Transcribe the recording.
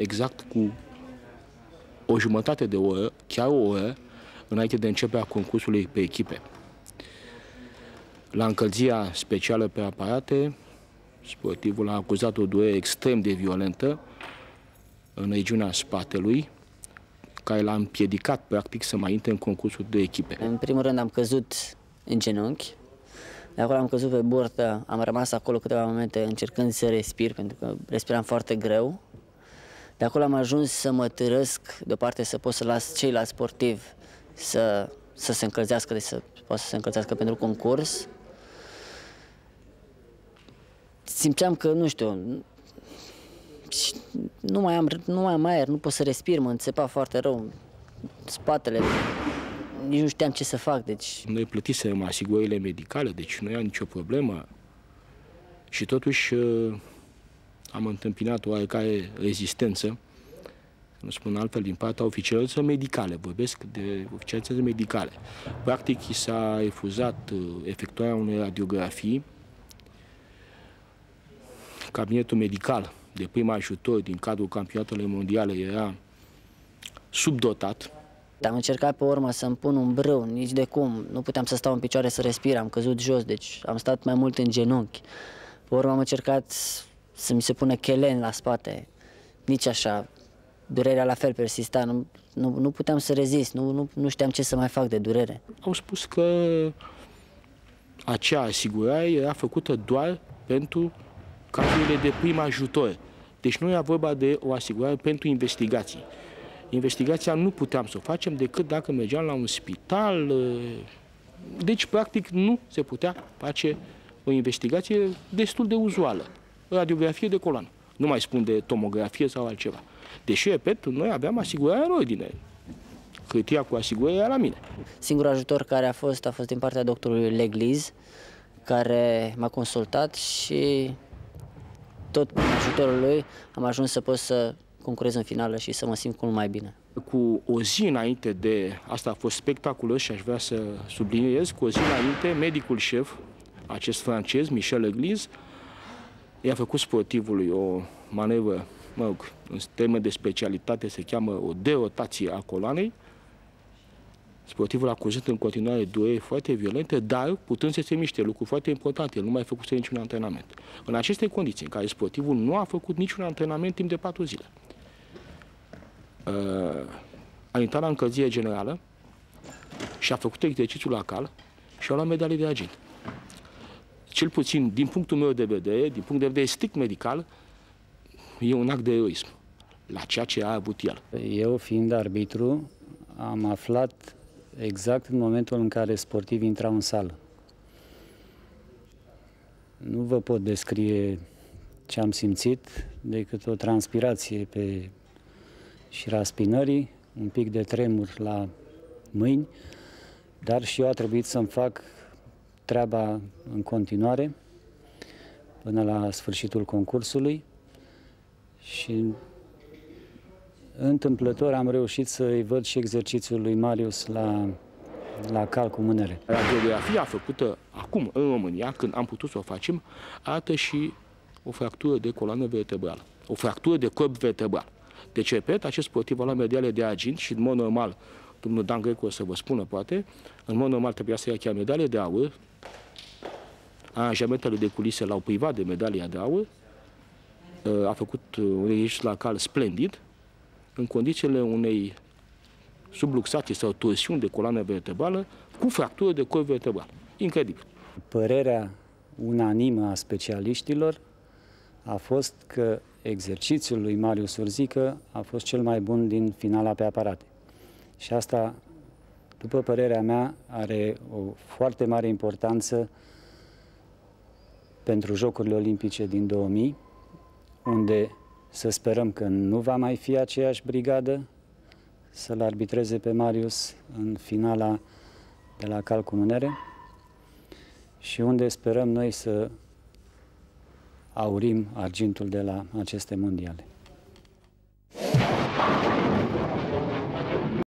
exact cu o jumătate de oră, chiar o oră, înainte de începerea concursului pe echipe. La încălzirea specială pe aparate, sportivul a acuzat o durere extrem de violentă în regiunea spatelui, care l-a împiedicat, practic, să mai intre în concursul de echipe. În primul rând am căzut în genunchi, de acolo am căzut pe burtă, am rămas acolo câteva momente încercând să respir, pentru că respiram foarte greu. De acolo am ajuns să mă târăsc, deoparte să pot să las ceilalți sportivi să, să se încălzească, deci să poată să se încălzească pentru concurs. Simțeam că, nu știu, nu mai am, nu mai am aer, nu pot să respir, mă înțepa foarte rău spatele, nici nu știam ce să fac, deci... Noi plătisem asigurările medicale, deci nu era nicio problemă și totuși uh, am întâmpinat o oarecare rezistență, nu spun altfel, din partea oficialelor medicale, vorbesc de oficialități medicale. Practic, i s-a refuzat uh, efectuarea unei radiografii. Cabinetul medical de prim ajutor din cadrul campionatelor mondiale era subdotat. Am încercat pe urmă să-mi pun un brâu, nici de cum. Nu puteam să stau în picioare să respir, am căzut jos, deci am stat mai mult în genunchi. Pe urmă am încercat să mi se pună chelen la spate. Nici așa, durerea la fel persista, nu, nu, nu puteam să rezist, nu, nu, nu știam ce să mai fac de durere. Au spus că acea asigurare era făcută doar pentru cazurile de prim ajutor. Deci nu era vorba de o asigurare pentru investigații. Investigația nu puteam să o facem decât dacă mergeam la un spital. Deci, practic, nu se putea face o investigație destul de uzuală. Radiografie de coloană. Nu mai spun de tomografie sau altceva. Deși, repet, noi aveam asigurarea în ordine. Hârtia cu asigurarea la mine. Singurul ajutor care a fost, a fost din partea doctorului Legliz, care m-a consultat și tot prin ajutorul lui am ajuns să pot să concurez în finală și să mă simt cum mai bine. Cu o zi înainte de, asta a fost spectaculos și aș vrea să subliniez, cu o zi înainte, medicul șef, acest francez, Michel Eglise, i-a făcut sportivului o manevră, mă rog, în termen de specialitate se cheamă o derotație a coloanei, Sportivul a acuzat în continuare dureri foarte violente, dar putând să se miște, lucru foarte important, el nu mai făcut niciun antrenament. În aceste condiții în care sportivul nu a făcut niciun antrenament timp de patru zile, uh, a intrat la încălzire generală și a făcut exercițiul la cal și a luat medalie de argint. Cel puțin, din punctul meu de vedere, din punct de vedere strict medical, e un act de eroism la ceea ce a avut el. Eu, fiind arbitru, am aflat exact în momentul în care sportivii intrau în sală. Nu vă pot descrie ce am simțit decât o transpirație pe șira spinării, un pic de tremur la mâini, dar și eu a trebuit să-mi fac treaba în continuare până la sfârșitul concursului și Întâmplător am reușit să-i văd și exercițiul lui Marius la, la cal cu mânere. Radiografia făcută acum în România, când am putut să o facem, arată și o fractură de coloană vertebrală, o fractură de corp vertebral. Deci, repet, acest sportiv a luat medalie de argint și, în mod normal, domnul Dan Greco o să vă spună, poate, în mod normal trebuia să ia chiar medalie de aur, aranjamentele de culise l-au privat de medalia de aur, a făcut un registru la cal splendid, în condițiile unei subluxații sau torsiuni de coloană vertebrală cu fractură de corp vertebral. Incredibil. Părerea unanimă a specialiștilor a fost că exercițiul lui Marius Urzică a fost cel mai bun din finala pe aparate. Și asta, după părerea mea, are o foarte mare importanță pentru Jocurile Olimpice din 2000, unde să sperăm că nu va mai fi aceeași brigadă să-l arbitreze pe Marius în finala de la Calcumânere și unde sperăm noi să aurim argintul de la aceste mondiale.